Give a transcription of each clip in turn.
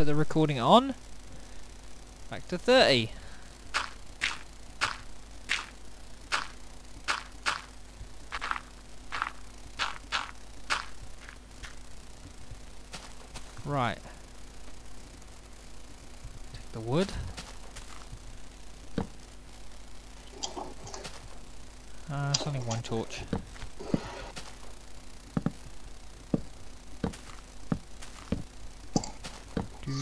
put the recording on. Back to 30. Right. Take the wood. Uh, it's only one torch. I'm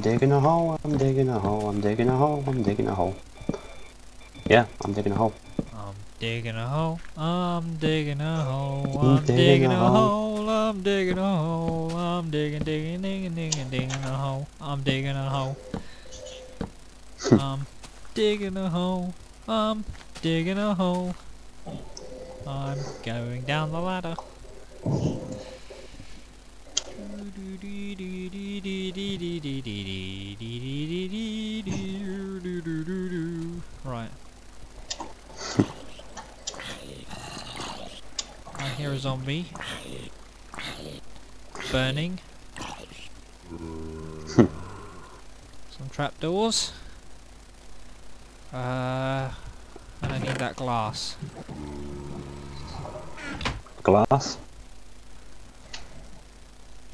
digging a hole, I'm digging a hole, I'm digging a hole, I'm digging a hole. Yeah, I'm digging a hole. I'm digging a hole, I'm digging a hole, I'm digging a hole, I'm digging a hole, I'm digging, digging, digging, digging, digging a hole, I'm digging a hole. I'm digging a hole, I'm digging a hole. I'm going down the ladder. Right. I hear a zombie. Burning. Some trapdoors. Uh, and I need that glass. Glass?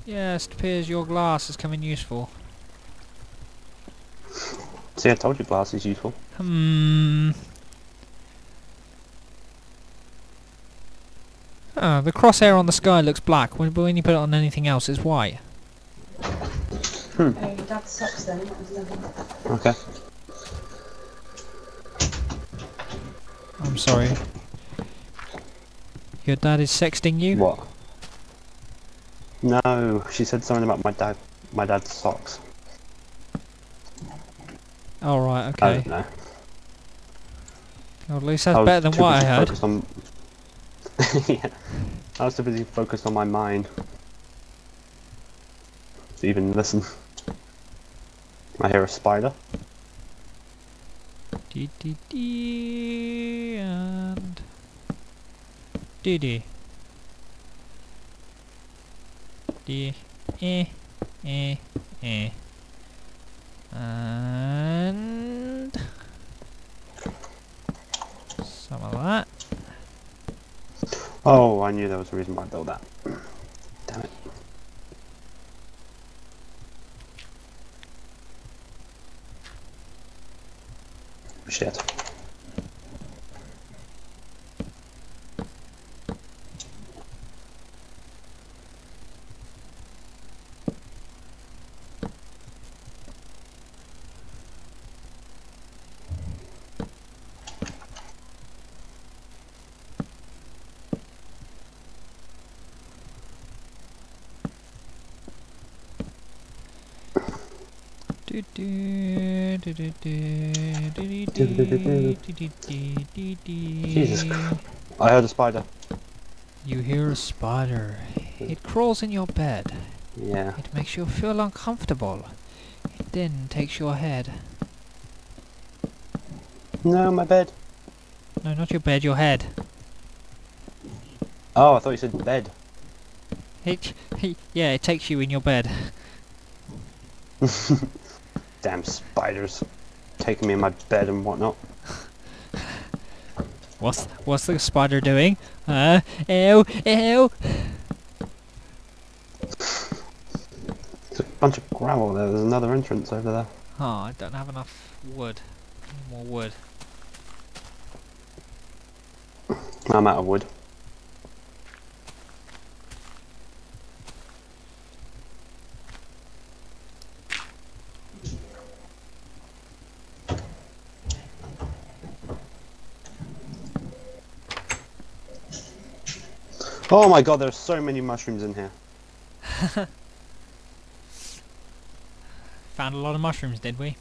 Yes, it appears your glass is coming useful. See, I told you glass is useful. Hmm. Oh, the crosshair on the sky looks black, when- but when you put it on anything else, it's white. Your dad sucks then. that was lovely. Okay. I'm sorry. Your dad is sexting you? What? No, she said something about my dad, my dad's socks. Oh, right, I okay. don't know. Well, at least that's better than what I heard. On... yeah, I was too busy focused on my mind to even listen. I hear a spider. Dee dee dee and dee dee. Dee eh eh eh. And some of that. Oh, I knew there was a reason why I built that. Shit. Jesus Christ. I heard a spider. You hear a spider. It crawls in your bed. Yeah. It makes you feel uncomfortable. It then takes your head. No, my bed. No, not your bed, your head. Oh, I thought you said bed. It, yeah, it takes you in your bed. Damn spiders. Taking me in my bed and whatnot. What's what's the spider doing? Uh, ew, ew. There's a bunch of gravel there. There's another entrance over there. Oh, I don't have enough wood. More wood. I'm out of wood. Oh my god, there's so many mushrooms in here. Found a lot of mushrooms, did we?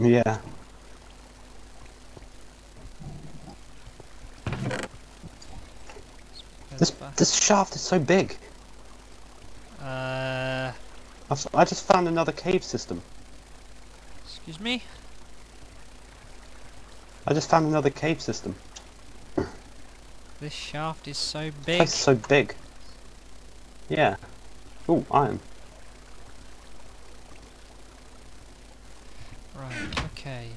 Yeah. This this shaft is so big. Uh, I've, I just found another cave system. excuse me. I just found another cave system. This shaft is so big. is so big. Yeah. Ooh, iron. Right, okay.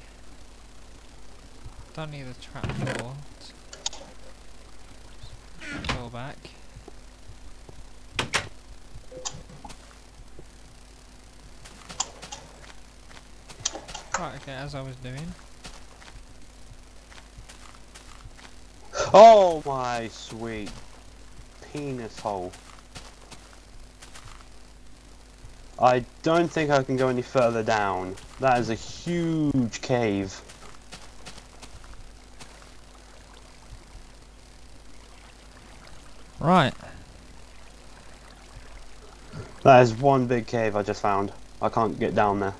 Don't need a trapdoor. Go back. Right, okay, as I was doing. Oh my sweet penis hole. I don't think I can go any further down. That is a huge cave. Right, That is one big cave I just found. I can't get down there.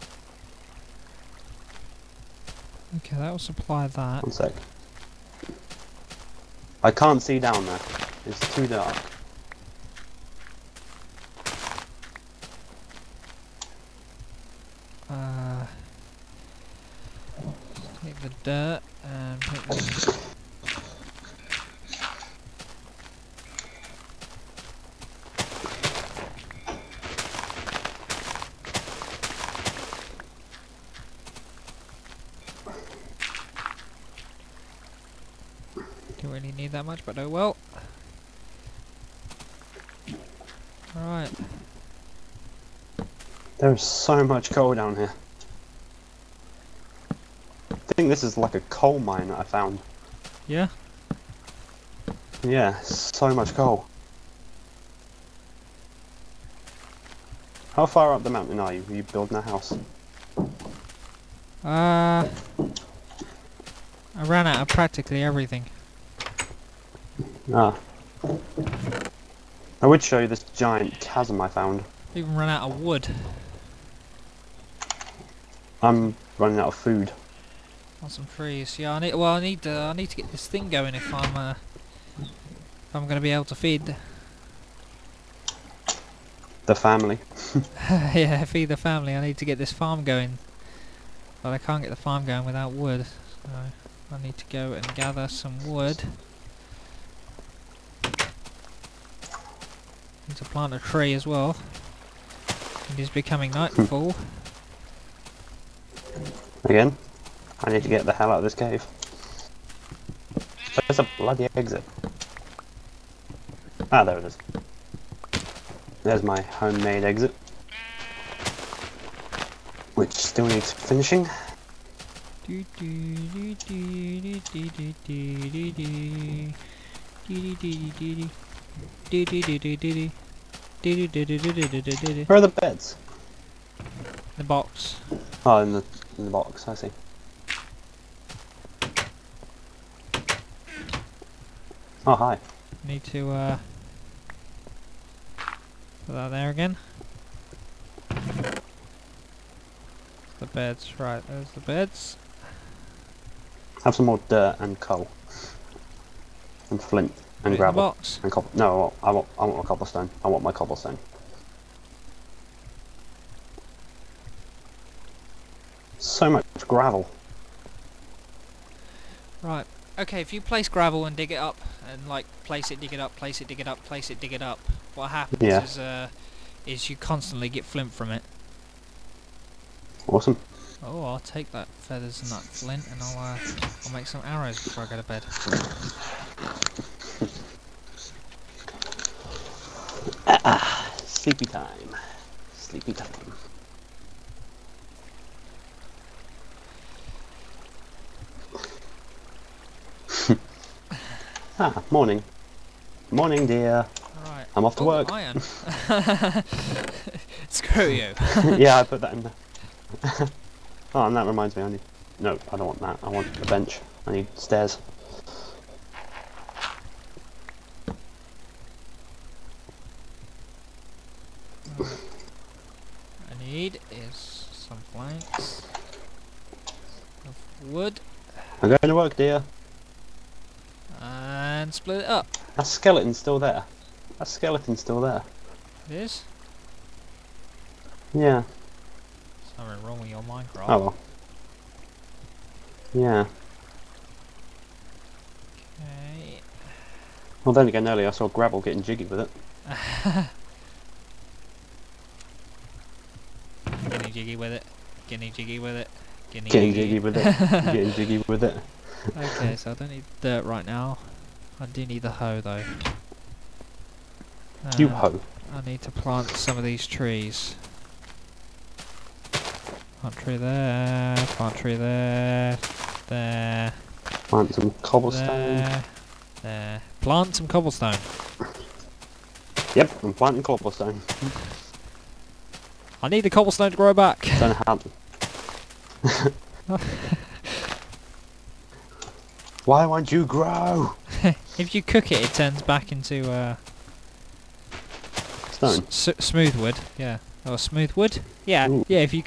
okay, that will supply that. One sec. I can't see down there. It's too dark. Uh, take the dirt and Don't really need that much, but oh well. Alright, There's so much coal down here. I think this is like a coal mine that I found. yeah. Yeah, so much coal. How far up the mountain are you? Are you building a house? Uh, I ran out of practically everything. Ah. I would show you this giant chasm I found. Even run out of wood. I'm running out of food. On some trees. Yeah, I need. Well, I need. Uh, I need to get this thing going if I'm. Uh, if I'm gonna be able to feed. The family. yeah, feed the family. I need to get this farm going. But I can't get the farm going without wood. So I need to go and gather some wood. Need to plant a tree as well. It is becoming nightfall. Again? I need to get the hell out of this cave. There's a bloody exit. Ah, there it is. There's my homemade exit. Which still needs finishing. Where are the beds? The box. Oh, in the, in the box, I see. Oh, hi. Need to, uh, Put that there again. The beds, right, there's the beds. Have some more dirt and coal. And flint. And gravel. box. And cobble. No, I want, I want, I want my cobblestone. I want my cobblestone. So much gravel. Right. Okay, if you place gravel and dig it up and like place it, dig it up, place it, dig it up, place it, dig it up, what happens Yeah. is uh is you constantly get flint from it. Awesome. Oh, I'll take that feathers and that flint, and I'll uh, I'll make some arrows before I go to bed. Sleepy time. Sleepy time. ah, morning. Morning, dear. Right. I'm off to Oh, work. Screw you. yeah, I put that in there. oh, and that reminds me, I need... No, I don't want that. I want a bench. I need stairs. I need is some planks of wood. I'm going to work, dear. And split it up. That skeleton's still there. That skeleton's still there. It is? Yeah. Something wrong with your Minecraft. Oh well. Yeah. Okay. Well, then again, earlier I saw gravel getting jiggy with it. jiggy with it. Getting jiggy with it. Getting, Getting jiggy with it. getting jiggy with it. okay, so I don't need dirt right now. I do need the hoe though. You Um, hoe. I need to plant some of these trees. Plant tree there, plant tree there, there, Plant some cobblestone. there, there. Plant some cobblestone. Yep, I'm planting cobblestone. I need the cobblestone to grow back. Don't how. Why won't you grow? if you cook it, it turns back into uh, Stone. smooth wood. Yeah. Oh, smooth wood. Yeah. Ooh. Yeah. If you